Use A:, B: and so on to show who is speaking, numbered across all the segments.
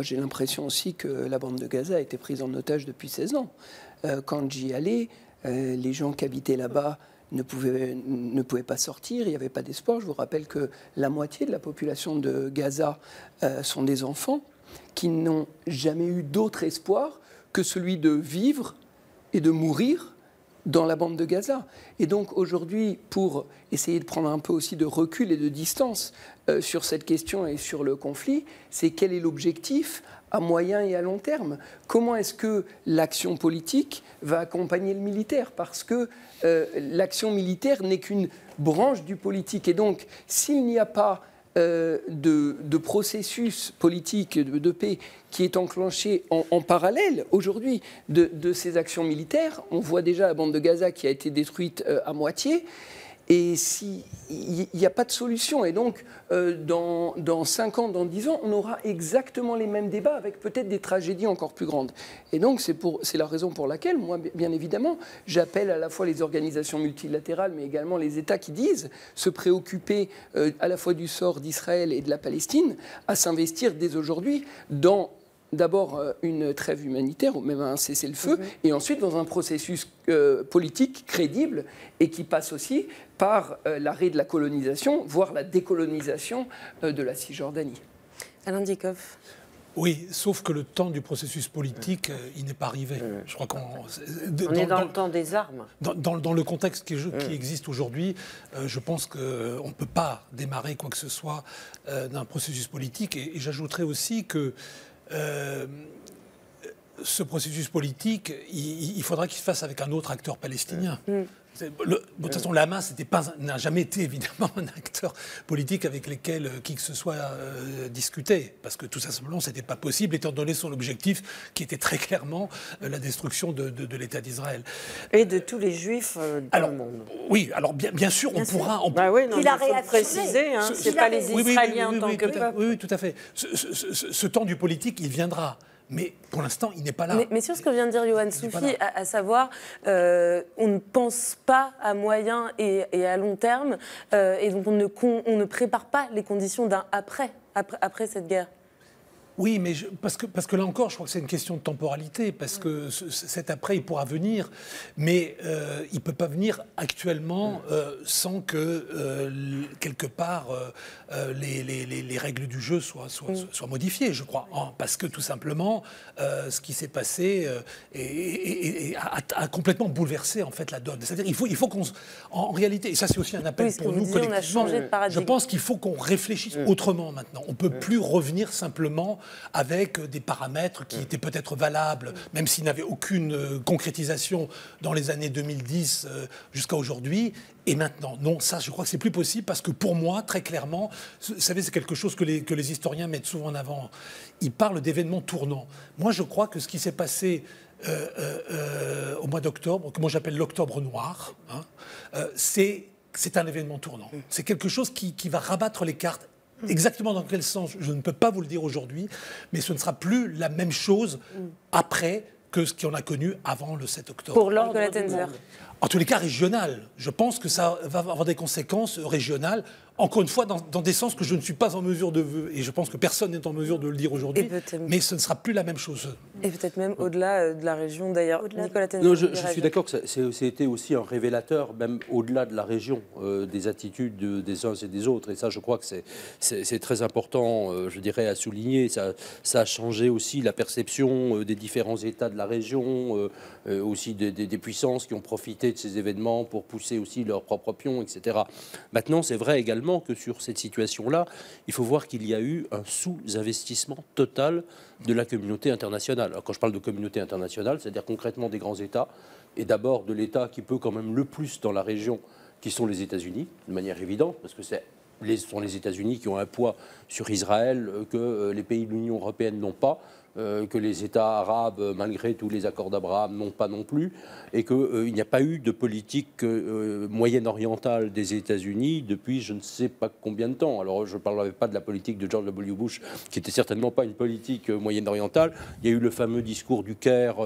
A: J'ai l'impression aussi que la bande de Gaza a été prise en otage depuis 16 ans. quand j'y allais, les gens qui habitaient là-bas ne pouvaient, ne pouvaient pas sortir, il n'y avait pas d'espoir. Je vous rappelle que la moitié de la population de Gaza sont des enfants qui n'ont jamais eu d'autre espoir que celui de vivre et de mourir dans la bande de Gaza. Et donc aujourd'hui, pour essayer de prendre un peu aussi de recul et de distance euh, sur cette question et sur le conflit, c'est quel est l'objectif à moyen et à long terme? Comment est-ce que l'action politique va accompagner le militaire? Parce que euh, l'action militaire n'est qu'une branche du politique. Et donc, s'il n'y a pas euh, de, processus politique de, paix qui est enclenché en, parallèle aujourd'hui de, ces actions militaires. On voit déjà la bande de Gaza qui a été détruite euh, à moitié. Et s'il n'y a pas de solution, et donc euh, dans, dans 5 ans, dans 10 ans, on aura exactement les mêmes débats avec peut-être des tragédies encore plus grandes. Et donc c'est la raison pour laquelle, moi, bien évidemment, j'appelle à la fois les organisations multilatérales, mais également les États qui disent se préoccuper euh, à la fois du sort d'Israël et de la Palestine, à s'investir dès aujourd'hui dans d'abord euh, une trêve humanitaire, ou même un cessez-le-feu, mhm. et ensuite dans un processus euh, politique crédible et qui passe aussi par euh, l'arrêt de la colonisation, voire la décolonisation de la Cisjordanie.
B: Alain Dikoff.
C: Oui, sauf que le temps du processus politique, il n'est pas arrivé.
B: Je crois qu'on on est dans, le temps des armes.
C: Dans, le contexte qui, existe aujourd'hui, je pense qu'on ne peut pas démarrer quoi que ce soit d'un processus politique. Et, et j'ajouterais aussi que euh, ce processus politique, il, faudra qu'il se fasse avec un autre acteur palestinien. De toute façon, la Hamas n'a jamais été évidemment un acteur politique avec lequel euh, qui que ce soit euh, discutait, parce que tout simplement, ce n'était pas possible, étant donné son objectif, qui était très clairement la destruction de, l'État d'israël.
B: Et de tous les juifs dans le monde.
C: Oui, alors bien, bien sûr, on pourra. On
B: bah oui, il a précisé, hein, ce n'est pas les Israéliens en tant que peuple.
C: Oui, tout à fait. ce temps du politique, il viendra. Mais pour l'instant, il n'est pas là.
B: Mais, sur ce que vient de dire Johan Soufi, à, savoir, euh, on ne pense pas à moyen et, à long terme, euh, et donc on ne, on ne prépare pas les conditions d'un après, après, après cette guerre.
C: Oui, mais parce, que, parce que là encore, je crois que c'est une question de temporalité, parce que cet après, il pourra venir, mais euh, il ne peut pas venir actuellement euh, sans que, euh, quelque part, les, les, les, règles du jeu soient, soient, soient modifiées, je crois. parce que tout simplement, ce qui s'est passé a, complètement bouleversé en fait, la donne. C'est-à-dire qu'il faut, il faut qu'on... En réalité, et ça c'est aussi un appel pour nous collectivement, je pense qu'il faut qu'on réfléchisse autrement maintenant. On ne peut plus revenir simplement avec des paramètres qui étaient peut-être valables, même s'ils n'avaient aucune euh, concrétisation dans les années 2010 euh, jusqu'à aujourd'hui. Et maintenant, non, ça, je crois que c'est plus possible parce que pour moi, très clairement, vous savez, c'est quelque chose que les, que les historiens mettent souvent en avant. Ils parlent d'événements tournants. Moi, je crois que ce qui s'est passé euh, au mois d'octobre, que moi j'appelle l'octobre noir, hein, c'est c'est un événement tournant. C'est quelque chose qui, qui, va rabattre les cartes Exactement dans quel sens, je ne peux pas vous le dire aujourd'hui, mais ce ne sera plus la même chose après que ce qu'on a connu avant le 7 octobre.
B: Pour l'ordre de la Tenzer
C: En tous les cas, régional. Je pense que ça va avoir des conséquences régionales encore une fois, dans, des sens que je ne suis pas en mesure de... Et je pense que personne n'est en mesure de le dire aujourd'hui, mais ce ne sera plus la même chose.
B: Et peut-être même au-delà euh, de la région, d'ailleurs.
D: Nicolas Non, je, suis d'accord que c'était aussi un révélateur, même au-delà de la région, euh, des attitudes des uns et des autres. Et ça, je crois que c'est très important, euh, je dirais, à souligner. Ça, ça, a changé aussi la perception des différents États de la région, aussi des, des, puissances qui ont profité de ces événements pour pousser aussi leurs propres pions, etc. Maintenant, c'est vrai également que sur cette situation-là, il faut voir qu'il y a eu un sous-investissement total de la communauté internationale. Alors, quand je parle de communauté internationale, c'est-à-dire concrètement des grands États, et d'abord de l'État qui peut quand même le plus dans la région, qui sont les États-Unis, de manière évidente, parce que c'est ce sont les États-Unis qui ont un poids sur Israël que euh, les pays de l'Union européenne n'ont pas. Euh, que les États arabes, malgré tous les accords d'Abraham, n'ont pas non plus, et qu'il euh, n'y a pas eu de politique euh, moyenne-orientale des États-Unis depuis je ne sais pas combien de temps. Alors je ne parlerai pas de la politique de George W. Bush, qui était certainement pas une politique moyenne-orientale. Il y a eu le fameux discours du Caire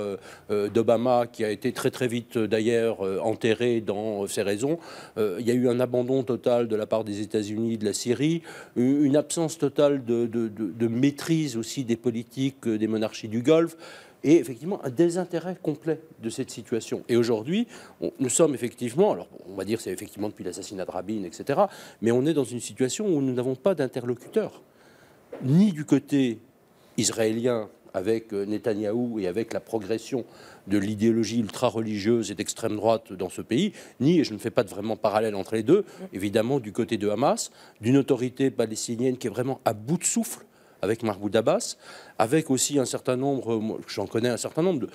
D: d'Obama, qui a été très très vite d'ailleurs enterré dans ses raisons. il y a eu un abandon total de la part des États-Unis de la Syrie, une absence totale de maîtrise aussi des politiques des monarchies du Golfe et effectivement un désintérêt complet de cette situation. Et aujourd'hui, nous sommes effectivement, alors on va dire c'est effectivement depuis l'assassinat de Rabin, etc., mais on est dans une situation où nous n'avons pas d'interlocuteur, ni du côté israélien avec euh, Netanyahou et avec la progression de l'idéologie ultra-religieuse et d'extrême droite dans ce pays, ni, et je ne fais pas de vraiment parallèle entre les deux, évidemment du côté de Hamas, d'une autorité palestinienne qui est vraiment à bout de souffle avec Mahmoud Abbas, avec aussi un certain nombre, j'en connais un certain nombre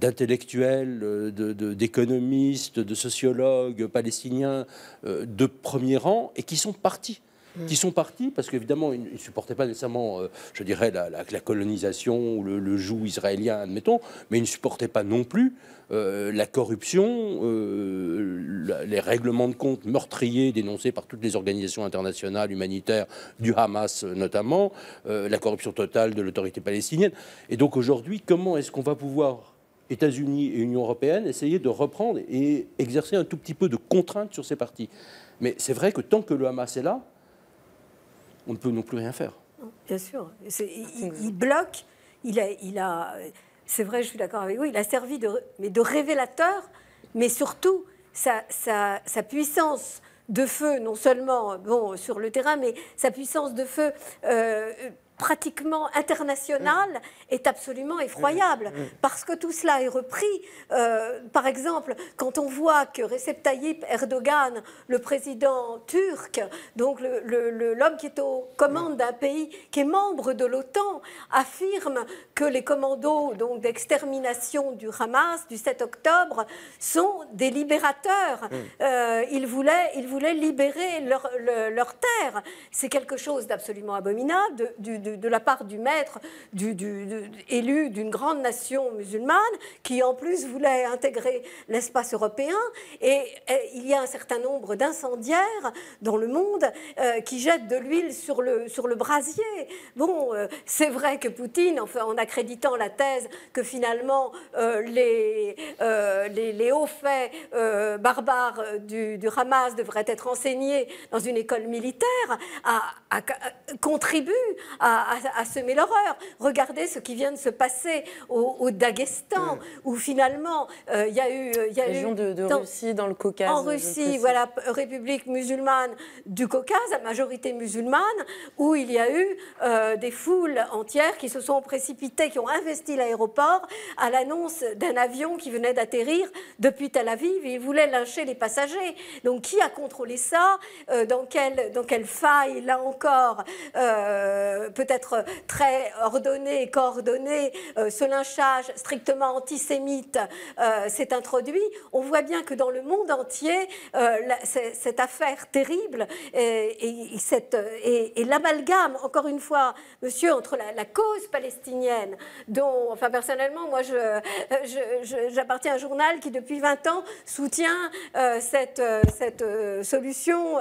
D: d'intellectuels, d'économistes, de, sociologues palestiniens euh, de premier rang, et qui sont partis qui sont partis parce qu'évidemment, ils ne supportaient pas nécessairement, euh, je dirais, la, colonisation ou le, joug israélien, admettons, mais ils ne supportaient pas non plus euh, la corruption, euh, les règlements de compte meurtriers dénoncés par toutes les organisations internationales humanitaires, du Hamas notamment, la corruption totale de l'autorité palestinienne. Et donc aujourd'hui, comment est-ce qu'on va pouvoir États-Unis et Union européenne essayer de reprendre et exercer un tout petit peu de contrainte sur ces partis. Mais c'est vrai que tant que le Hamas est là, on ne peut non plus rien faire.
E: Bien sûr. Il, bloque, il a, il a c'est vrai, je suis d'accord avec vous, il a servi de, mais de révélateur, mais surtout sa, sa, puissance de feu, non seulement bon, sur le terrain, mais sa puissance de feu euh, pratiquement international mm. est absolument effroyable, mm. Mm. parce que tout cela est repris. Euh, par exemple, quand on voit que Recep Tayyip Erdogan, le président turc, donc l'homme qui est aux commandes d'un pays qui est membre de l'OTAN, affirme que les commandos d'extermination du Hamas du 7 octobre sont des libérateurs. Euh, ils, voulaient, ils voulaient libérer leur, leur terre. C'est quelque chose d'absolument abominable, du de, la part du maître du, élu d'une grande nation musulmane qui en plus voulait intégrer l'espace européen. Et, il y a un certain nombre d'incendiaires dans le monde euh, qui jettent de l'huile sur le, sur le brasier. Bon, euh, c'est vrai que Poutine, en accréditant la thèse que finalement euh, les, les, hauts faits barbares du, Hamas devraient être enseignés dans une école militaire, a, contribue à, à, semer l'horreur. Regardez ce qui vient de se passer au, Daghestan, où finalement euh, il y a eu.
B: Y a Région de, Russie, dans le Caucase.
E: En Russie, voilà, République musulmane du Caucase, à majorité musulmane, où il y a eu euh, des foules entières qui se sont précipitées, qui ont investi l'aéroport à l'annonce d'un avion qui venait d'atterrir depuis Tel Aviv et ils voulaient lyncher les passagers. Donc qui a contrôlé ça? Euh, dans, quelle, dans quelle faille, là encore, être très ordonné et coordonné, euh, ce lynchage strictement antisémite euh, s'est introduit, on voit bien que dans le monde entier, euh, cette affaire terrible et, l'amalgame, encore une fois, monsieur, entre la, cause palestinienne, dont, enfin personnellement, moi, j'appartiens à un journal qui, depuis 20 ans, soutient cette, solution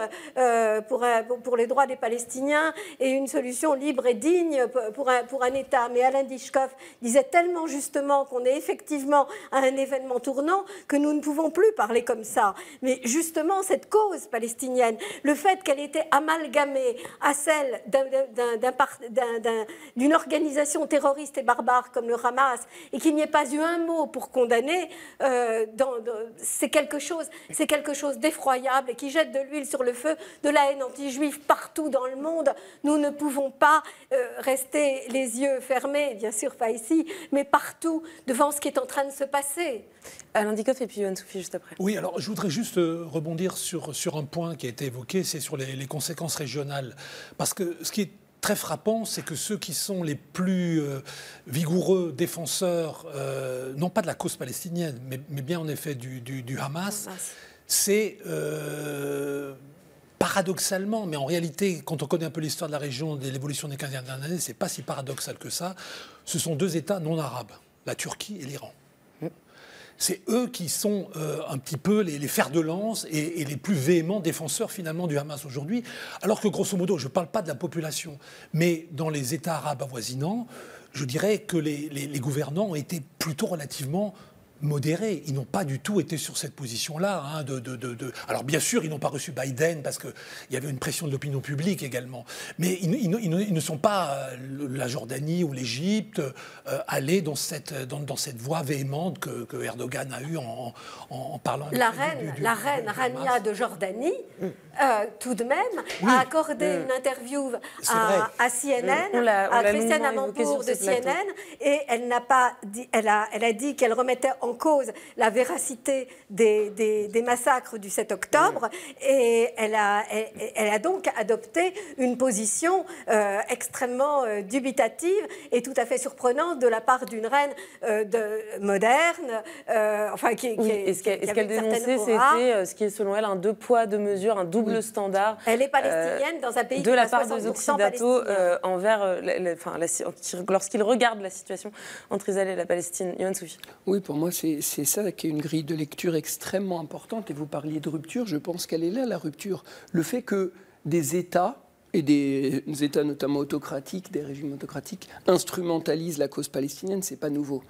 E: pour les droits des Palestiniens et une solution libre et digne pour un, pour un État. Mais Alain Dichkov disait tellement justement qu'on est effectivement à un événement tournant que nous ne pouvons plus parler comme ça. Mais justement, cette cause palestinienne, le fait qu'elle était amalgamée à celle d'une organisation terroriste et barbare comme le Hamas et qu'il n'y ait pas eu un mot pour condamner, euh, c'est quelque chose, c'est quelque chose d'effroyable et qui jette de l'huile sur le feu de la haine anti-juive partout dans le monde. Nous ne pouvons pas euh, rester les yeux fermés, bien sûr pas ici, mais partout devant ce qui est en train de se passer.
B: Alain Dikoff et puis Yohann Soufi juste après.
C: Oui, alors je voudrais juste euh, rebondir sur, sur un point qui a été évoqué, c'est sur les, conséquences régionales. Parce que ce qui est très frappant, c'est que ceux qui sont les plus euh, vigoureux défenseurs, non pas de la cause palestinienne, mais, mais bien en effet du, du, Hamas, c'est paradoxalement, mais en réalité, quand on connaît un peu l'histoire de la région, de l'évolution des 15 dernières années, c'est pas si paradoxal que ça. Ce sont deux États non arabes, la Turquie et l'Iran. C'est eux qui sont euh, un petit peu les, fers de lance et, les plus véhéments défenseurs finalement du Hamas aujourd'hui. Alors que grosso modo, je ne parle pas de la population, mais dans les États arabes avoisinants, je dirais que les, les gouvernants ont été plutôt relativement modérés. Ils n'ont pas du tout été sur cette position-là. Hein, de, Alors bien sûr, ils n'ont pas reçu Biden parce qu'il y avait une pression de l'opinion publique également. Mais ils, ne sont pas, euh, la Jordanie ou l'Égypte, euh, allés dans cette, dans, cette voie véhémente que, Erdogan a eue en, en, parlant...
E: La reine, la reine Rania de Jordanie, euh, tout de même, a accordé une interview à, CNN, à Christiane Amanpour de CNN, et elle n'a pas dit, elle a, elle a dit qu'elle remettait en cause la véracité des, des, massacres du 7 octobre, et elle a, elle, a donc adopté une position euh, extrêmement euh, dubitative et tout à fait surprenante de la part d'une reine de, moderne,
B: enfin qui, qui et ce qu'elle dénonçait, c'était ce qui est selon elle un deux poids deux mesures, un double standard.
E: Elle est palestinienne dans un pays
B: de la part des occidentaux envers, enfin, lorsqu'ils regardent la situation entre Israël et la Palestine. Yohann Soufi.
A: Oui, pour moi, c'est ça qui est une grille de lecture extrêmement importante. Et vous parliez de rupture, je pense qu'elle est là, la rupture. Le fait que des États et des États notamment autocratiques, des régimes autocratiques, instrumentalisent la cause palestinienne, c'est pas nouveau.